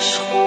说。